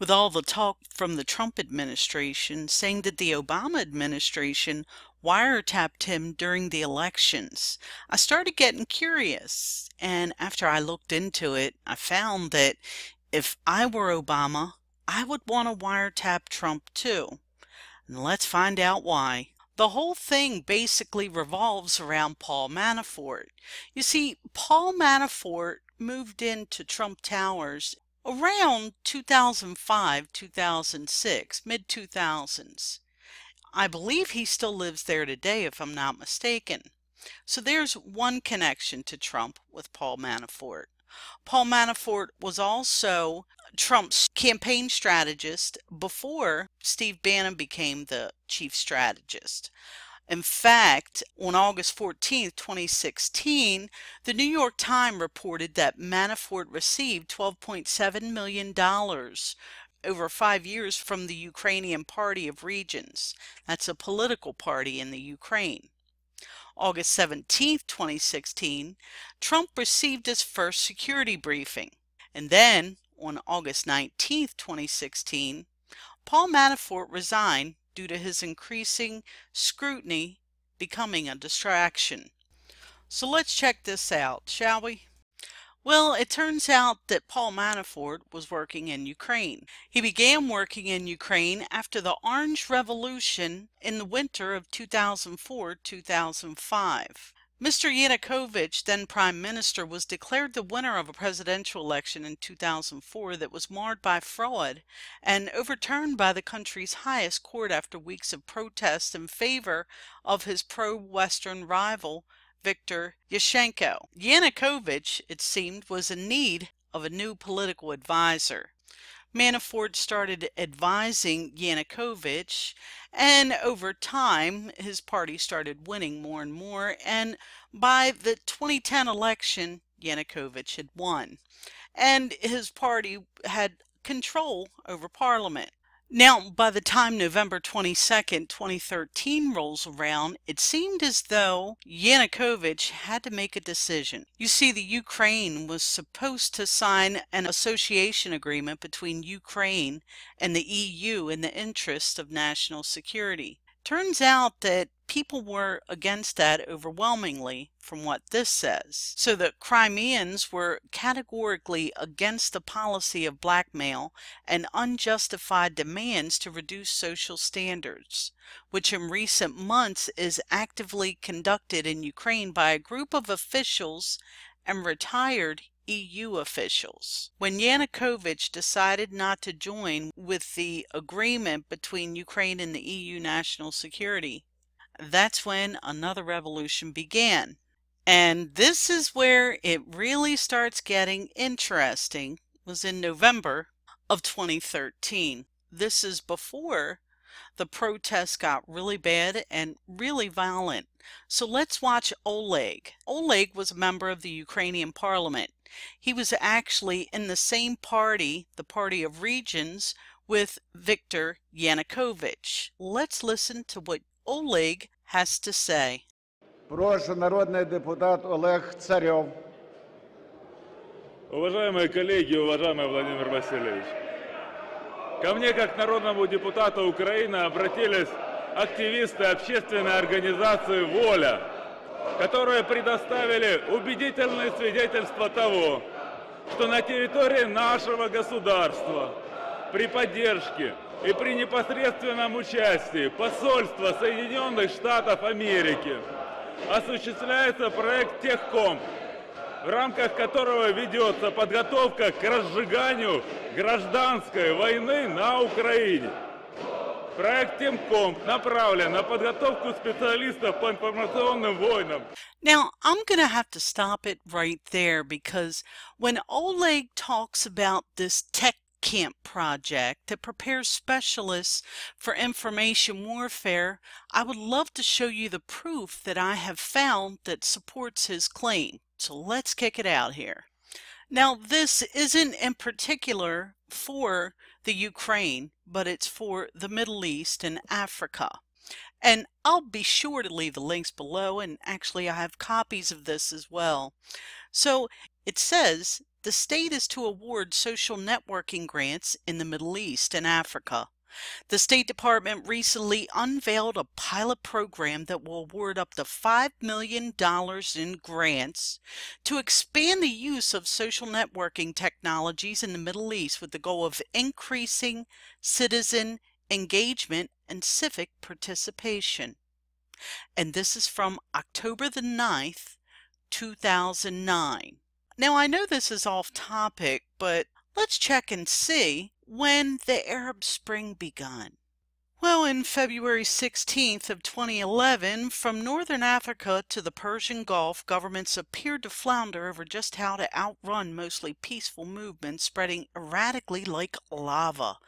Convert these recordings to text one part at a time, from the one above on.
with all the talk from the Trump administration saying that the Obama administration wiretapped him during the elections. I started getting curious, and after I looked into it, I found that if I were Obama, I would want to wiretap Trump too. And let's find out why. The whole thing basically revolves around Paul Manafort. You see, Paul Manafort moved into Trump Towers around 2005 2006, mid 2000s. I believe he still lives there today, if I'm not mistaken. So there's one connection to Trump with Paul Manafort. Paul Manafort was also Trump's campaign strategist before Steve Bannon became the chief strategist. In fact, on August 14, 2016, the New York Times reported that Manafort received $12.7 million over five years from the Ukrainian Party of Regions. That's a political party in the Ukraine. August 17, 2016, Trump received his first security briefing. And then, on August 19, 2016, Paul Manafort resigned due to his increasing scrutiny becoming a distraction. So let's check this out, shall we? Well, it turns out that Paul Manafort was working in Ukraine. He began working in Ukraine after the Orange Revolution in the winter of 2004 2005. Mr. Yanukovych, then Prime Minister, was declared the winner of a presidential election in 2004 that was marred by fraud and overturned by the country's highest court after weeks of protests in favor of his pro Western rival, Viktor Yushchenko. Yanukovych, it seemed, was in need of a new political advisor. Manafort started advising Yanukovych, and over time, his party started winning more and more. And by the 2010 election, Yanukovych had won, and his party had control over parliament. Now, by the time November 22, 2013 rolls around, it seemed as though Yanukovych had to make a decision. You see, the Ukraine was supposed to sign an association agreement between Ukraine and the EU in the interest of national security. Turns out that people were against that overwhelmingly from what this says. So the Crimeans were categorically against the policy of blackmail and unjustified demands to reduce social standards, which in recent months is actively conducted in Ukraine by a group of officials and retired EU officials. When Yanukovych decided not to join with the agreement between Ukraine and the EU national security, that's when another revolution began. And this is where it really starts getting interesting was in November of 2013. This is before the protests got really bad and really violent. So let's watch Oleg. Oleg was a member of the Ukrainian parliament. He was actually in the same party, the Party of Regions, with Viktor Yanukovych. Let's listen to what Oleg has to say. Прошу народный депутат Олег Царев. Уважаемые коллеги, уважаемый Владимир Васильевич, ко мне как народному депутату Украины обратились активисты общественной организации «Воля», которые предоставили убедительные свидетельства того, что на территории нашего государства при поддержке и при непосредственном участии посольства Соединенных Штатов Америки осуществляется проект «Техком», в рамках которого ведется подготовка к разжиганию гражданской войны на Украине. Проект Темком направлен на подготовку специалистов по информационным войнам. Now, I'm going to have to stop it right there because when Oleg talks about this tech Camp project that prepares specialists for information warfare, I would love to show you the proof that I have found that supports his claim. So let's kick it out here. Now, this isn't in particular for the Ukraine, but it's for the Middle East and Africa. And I'll be sure to leave the links below, and actually I have copies of this as well. So it says the state is to award social networking grants in the Middle East and Africa. The State Department recently unveiled a pilot program that will award up to $5 million in grants to expand the use of social networking technologies in the Middle East with the goal of increasing citizen engagement and civic participation. And this is from October the 9th, 2009. Now, I know this is off topic, but let's check and see when the Arab Spring begun? Well, in February 16th of 2011, from northern Africa to the Persian Gulf, governments appeared to flounder over just how to outrun mostly peaceful movements spreading erratically like lava,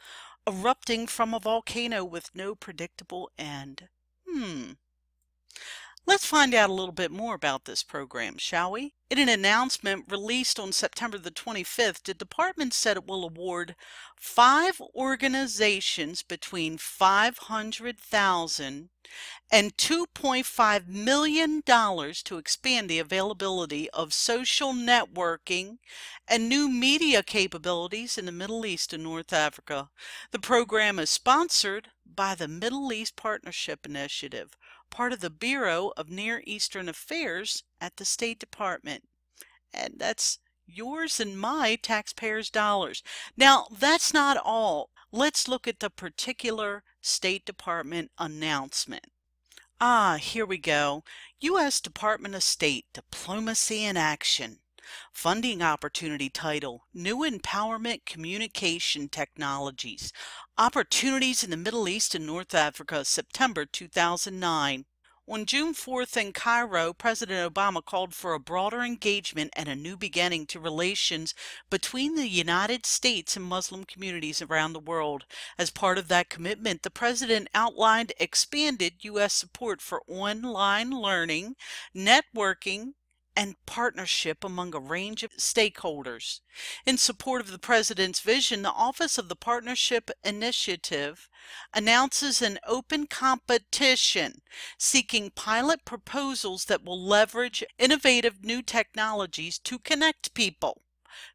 erupting from a volcano with no predictable end. Hmm. Let's find out a little bit more about this program, shall we? In an announcement released on September the 25th, the department said it will award five organizations between 500,000 and $2.5 million to expand the availability of social networking and new media capabilities in the Middle East and North Africa. The program is sponsored by the Middle East Partnership Initiative, part of the Bureau of Near Eastern Affairs at the State Department. And that's yours and my taxpayers' dollars. Now, that's not all. Let's look at the particular State Department announcement. Ah, here we go. U.S. Department of State Diplomacy in Action. Funding Opportunity Title New Empowerment Communication Technologies Opportunities in the Middle East and North Africa, September 2009. On June 4th in Cairo, President Obama called for a broader engagement and a new beginning to relations between the United States and Muslim communities around the world. As part of that commitment, the president outlined expanded U.S. support for online learning, networking, and partnership among a range of stakeholders. In support of the President's vision, the Office of the Partnership Initiative announces an open competition seeking pilot proposals that will leverage innovative new technologies to connect people,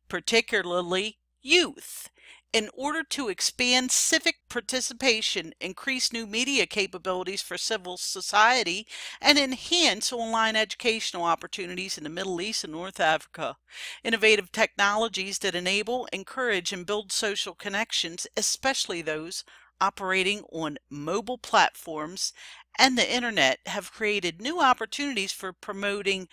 particularly youth, in order to expand civic participation, increase new media capabilities for civil society, and enhance online educational opportunities in the Middle East and North Africa. Innovative technologies that enable, encourage, and build social connections, especially those operating on mobile platforms and the internet, have created new opportunities for promoting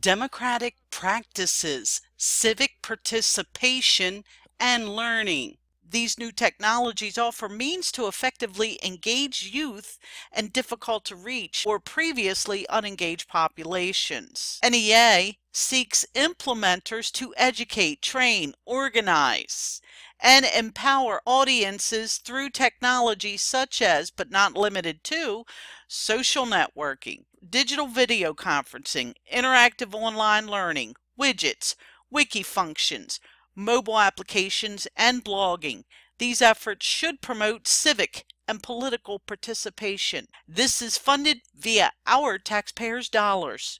democratic practices, civic participation, and learning. These new technologies offer means to effectively engage youth and difficult to reach or previously unengaged populations. NEA seeks implementers to educate, train, organize, and empower audiences through technologies such as, but not limited to, social networking, digital video conferencing, interactive online learning, widgets, wiki functions, mobile applications, and blogging. These efforts should promote civic and political participation. This is funded via our taxpayers' dollars.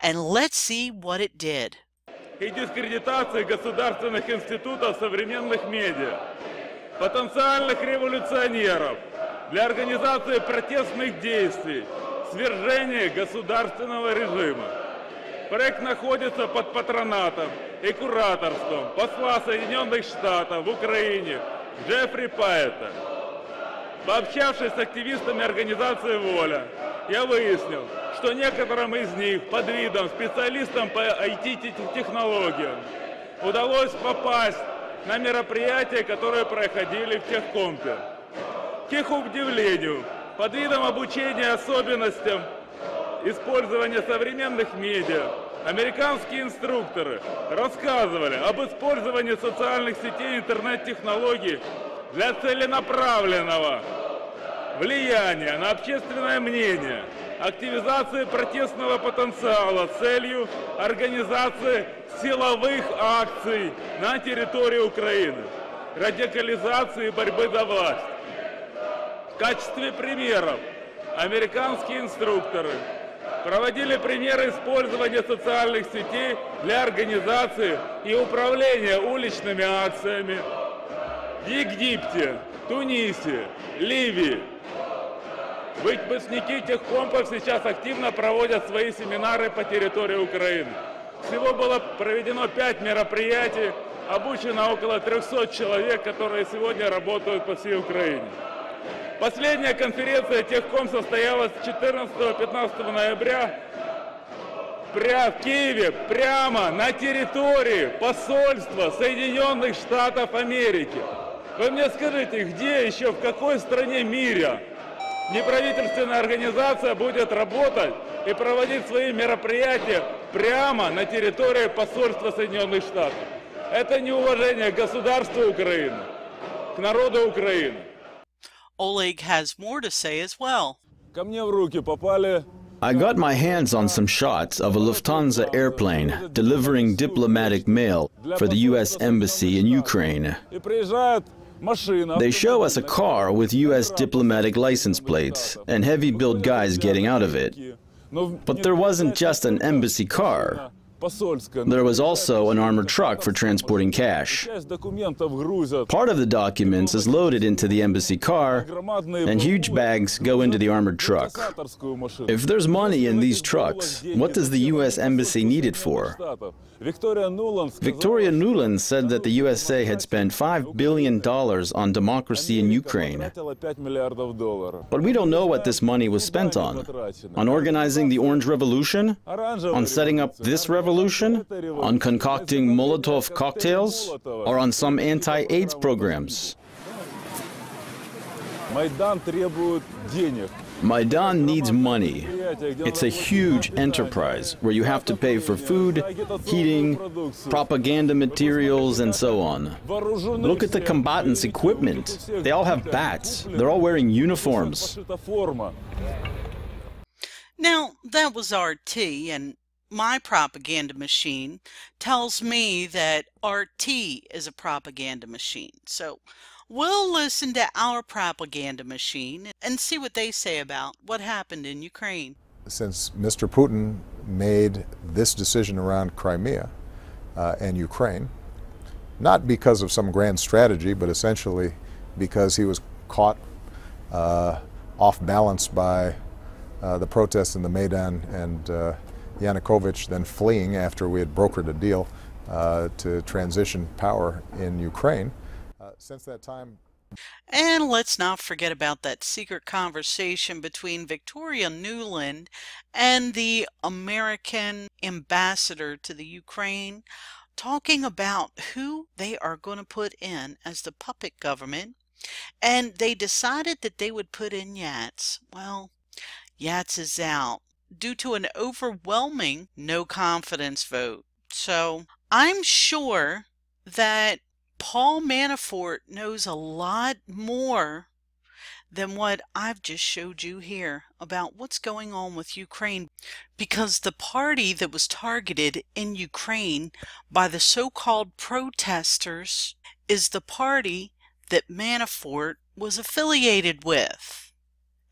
And let's see what it did. и дискредитации государственных институтов современных медиа, потенциальных революционеров для организации протестных действий, свержения государственного режима. Проект находится под патронатом и кураторством посла Соединенных Штатов в Украине Джеффри Пайета. Пообщавшись с активистами организации «Воля», я выяснил, что некоторым из них под видом специалистам по IT-технологиям удалось попасть на мероприятия, которые проходили в техкомпе. К их удивлению, под видом обучения особенностям использования современных медиа Американские инструкторы рассказывали об использовании социальных сетей интернет-технологий для целенаправленного влияния на общественное мнение, активизации протестного потенциала целью организации силовых акций на территории Украины, радикализации и борьбы за власть. В качестве примеров американские инструкторы проводили примеры использования социальных сетей для организации и управления уличными акциями в Египте, Тунисе, Ливии. Выпускники техкомпов сейчас активно проводят свои семинары по территории Украины. Всего было проведено 5 мероприятий, обучено около 300 человек, которые сегодня работают по всей Украине. Последняя конференция Техком состоялась 14-15 ноября прямо в Киеве, прямо на территории посольства Соединенных Штатов Америки. Вы мне скажите, где еще, в какой стране мира неправительственная организация будет работать и проводить свои мероприятия прямо на территории посольства Соединенных Штатов? Это неуважение к государству Украины, к народу Украины. Oleg has more to say as well. I got my hands on some shots of a Lufthansa airplane delivering diplomatic mail for the U.S. Embassy in Ukraine. They show us a car with U.S. diplomatic license plates and heavy-built guys getting out of it. But there wasn't just an embassy car. There was also an armored truck for transporting cash. Part of the documents is loaded into the embassy car, and huge bags go into the armored truck. If there's money in these trucks, what does the U.S. Embassy need it for? Victoria Nuland said that the USA had spent $5 billion on democracy in Ukraine. But we don't know what this money was spent on. On organizing the Orange Revolution? On setting up this revolution? revolution, on concocting Molotov cocktails, or on some anti-AIDS programs. Maidan needs money. It's a huge enterprise where you have to pay for food, heating, propaganda materials, and so on. Look at the combatants' equipment. They all have bats. They're all wearing uniforms. Now, that was RT, and my propaganda machine tells me that RT is a propaganda machine. So we'll listen to our propaganda machine and see what they say about what happened in Ukraine. since Mr. Putin made this decision around Crimea uh, and Ukraine, not because of some grand strategy, but essentially because he was caught uh, off balance by uh, the protests in the Maidan and uh, Yanukovych then fleeing after we had brokered a deal uh, to transition power in Ukraine. Uh, since that time, And let's not forget about that secret conversation between Victoria Nuland and the American ambassador to the Ukraine, talking about who they are going to put in as the puppet government. And they decided that they would put in Yats. Well, Yats is out due to an overwhelming no confidence vote. So I'm sure that Paul Manafort knows a lot more than what I've just showed you here about what's going on with Ukraine because the party that was targeted in Ukraine by the so-called protesters is the party that Manafort was affiliated with.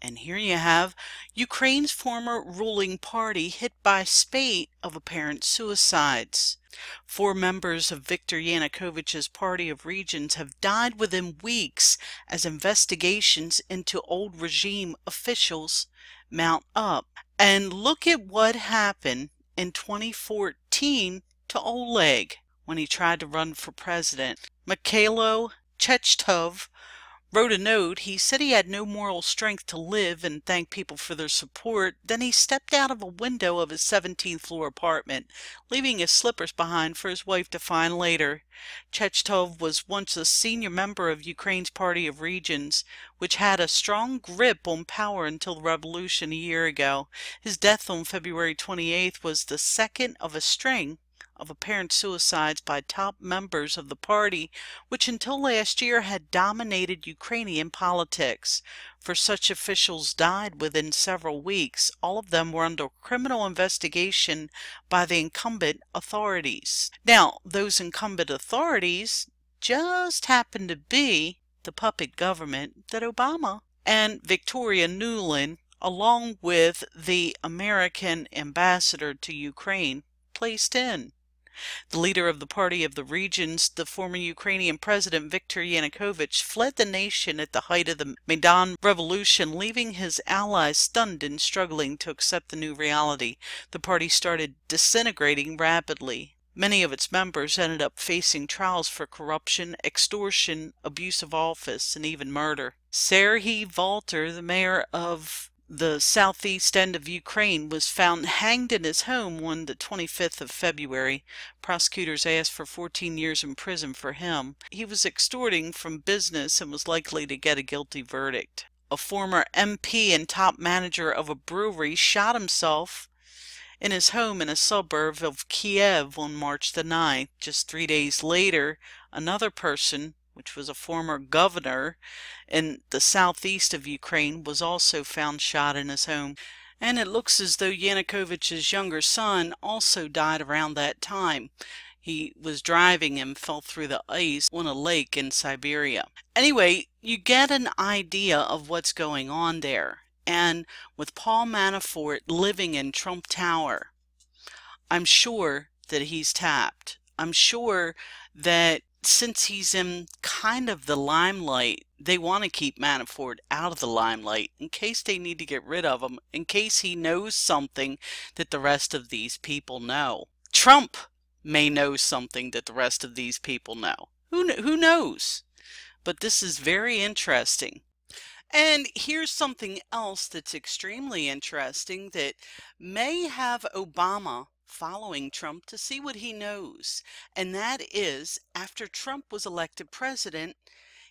And here you have Ukraine's former ruling party hit by spate of apparent suicides. Four members of Viktor Yanukovych's Party of Regions have died within weeks as investigations into old regime officials mount up. And look at what happened in 2014 to Oleg when he tried to run for president. Mikhailo Chechetov wrote a note. He said he had no moral strength to live and thank people for their support. Then he stepped out of a window of his 17th floor apartment, leaving his slippers behind for his wife to find later. Chechetov was once a senior member of Ukraine's Party of Regions, which had a strong grip on power until the revolution a year ago. His death on February 28th was the second of a string of apparent suicides by top members of the party, which until last year had dominated Ukrainian politics. For such officials died within several weeks. All of them were under criminal investigation by the incumbent authorities. Now, those incumbent authorities just happened to be the puppet government that Obama and Victoria Nuland along with the American ambassador to Ukraine, placed in. The leader of the Party of the Regions, the former Ukrainian President Viktor Yanukovych, fled the nation at the height of the Maidan Revolution, leaving his allies stunned and struggling to accept the new reality. The party started disintegrating rapidly. Many of its members ended up facing trials for corruption, extortion, abuse of office, and even murder. Serhiy Valter, the mayor of the southeast end of Ukraine, was found hanged in his home on the 25th of February. Prosecutors asked for 14 years in prison for him. He was extorting from business and was likely to get a guilty verdict. A former MP and top manager of a brewery shot himself in his home in a suburb of Kiev on March the 9th. Just three days later, another person which was a former governor in the southeast of Ukraine, was also found shot in his home. And it looks as though Yanukovych's younger son also died around that time. He was driving and fell through the ice on a lake in Siberia. Anyway, you get an idea of what's going on there. And with Paul Manafort living in Trump Tower, I'm sure that he's tapped. I'm sure that since he's in kind of the limelight, they want to keep Manafort out of the limelight in case they need to get rid of him, in case he knows something that the rest of these people know. Trump may know something that the rest of these people know. Who, who knows? But this is very interesting. And here's something else that's extremely interesting that may have Obama following Trump to see what he knows. And that is, after Trump was elected president,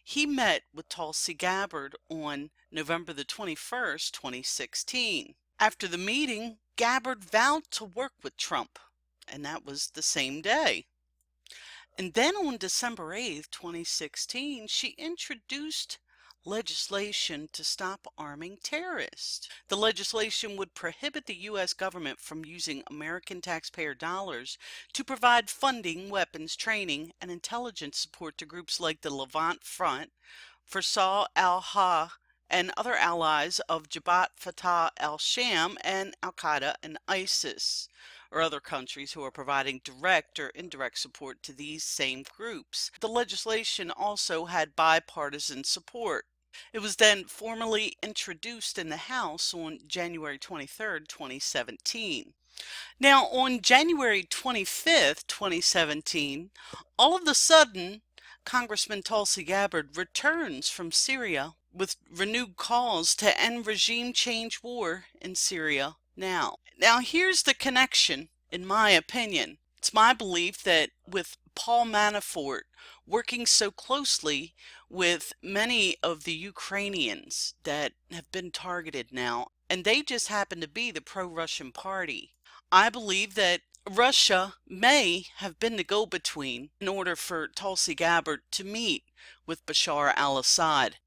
he met with Tulsi Gabbard on November the 21st, 2016. After the meeting, Gabbard vowed to work with Trump, and that was the same day. And then on December 8th, 2016, she introduced legislation to stop arming terrorists. The legislation would prohibit the U.S. government from using American taxpayer dollars to provide funding, weapons, training, and intelligence support to groups like the Levant Front, Fursan al-Haq, and other allies of Jabhat Fatah al-Sham and Al-Qaeda and ISIS or other countries who are providing direct or indirect support to these same groups. The legislation also had bipartisan support. It was then formally introduced in the House on January 23, 2017. Now, on January 25, 2017, all of a sudden, Congressman Tulsi Gabbard returns from Syria with renewed calls to end regime change war in Syria now. Now, here's the connection, in my opinion. It's my belief that with Paul Manafort working so closely with many of the Ukrainians that have been targeted now, and they just happen to be the pro Russian party. I believe that Russia may have been the go between in order for Tulsi Gabbard to meet with Bashar al Assad.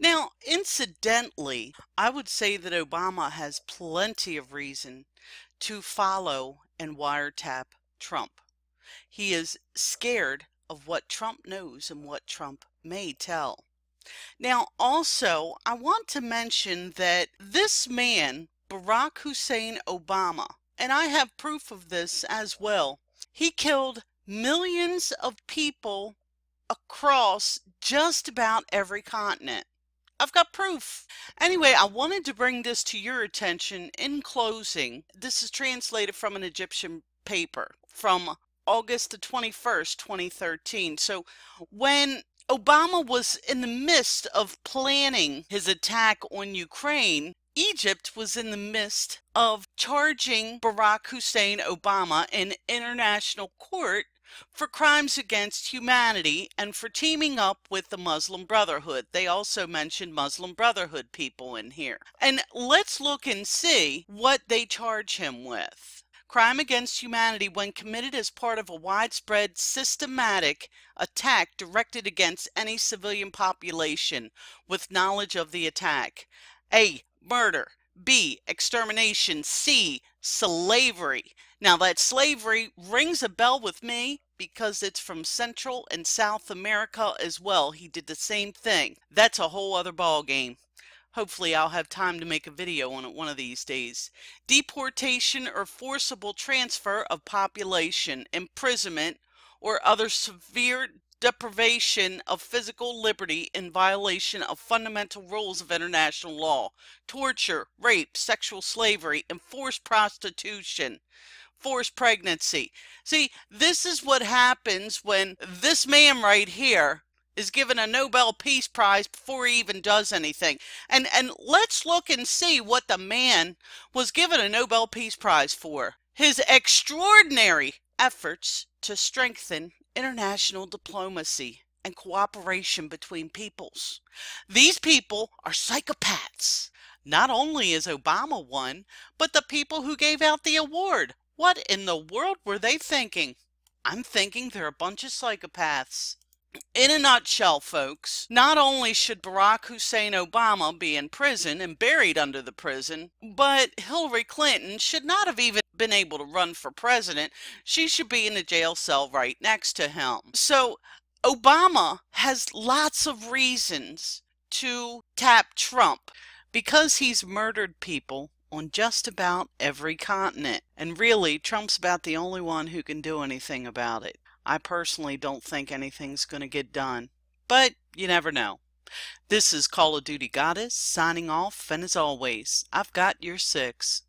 Now, incidentally, I would say that Obama has plenty of reason to follow and wiretap Trump. He is scared of what Trump knows and what Trump may tell. Now, also, I want to mention that this man, Barack Hussein Obama, and I have proof of this as well, he killed millions of people across just about every continent. I've got proof. Anyway, I wanted to bring this to your attention in closing. This is translated from an Egyptian paper from August the 21st, 2013. So when Obama was in the midst of planning his attack on Ukraine, Egypt was in the midst of charging Barack Hussein Obama in international court for crimes against humanity and for teaming up with the Muslim Brotherhood. They also mentioned Muslim Brotherhood people in here. And let's look and see what they charge him with crime against humanity when committed as part of a widespread systematic attack directed against any civilian population with knowledge of the attack. A. Murder. B. Extermination. C. Slavery. Now that slavery rings a bell with me because it's from Central and South America as well. He did the same thing. That's a whole other ball game. Hopefully, I'll have time to make a video on it one of these days. Deportation or forcible transfer of population, imprisonment, or other severe deprivation of physical liberty in violation of fundamental rules of international law, torture, rape, sexual slavery, and forced prostitution, forced pregnancy. See, this is what happens when this man right here is given a Nobel Peace Prize before he even does anything. And and let's look and see what the man was given a Nobel Peace Prize for. His extraordinary efforts to strengthen international diplomacy and cooperation between peoples. These people are psychopaths. Not only is Obama one, but the people who gave out the award. What in the world were they thinking? I'm thinking they're a bunch of psychopaths. In a nutshell, folks, not only should Barack Hussein Obama be in prison and buried under the prison, but Hillary Clinton should not have even been able to run for president. She should be in a jail cell right next to him. So, Obama has lots of reasons to tap Trump because he's murdered people on just about every continent. And really, Trump's about the only one who can do anything about it. I personally don't think anything's going to get done, but you never know. This is Call of Duty Goddess signing off, and as always, I've got your six.